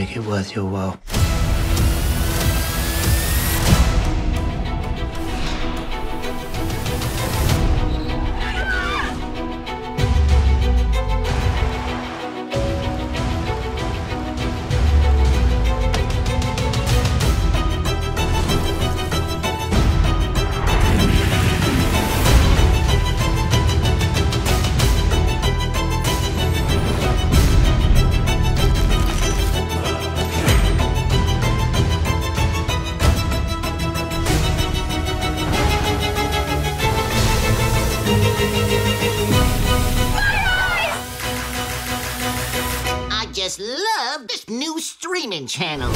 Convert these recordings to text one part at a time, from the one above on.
make it worth your while. I just love this new streaming channel.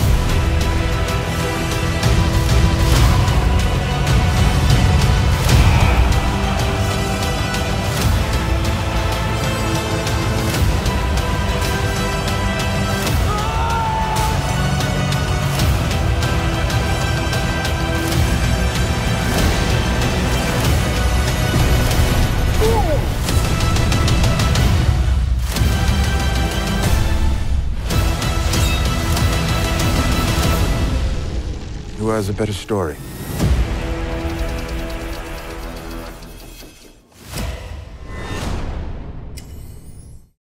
who has a better story.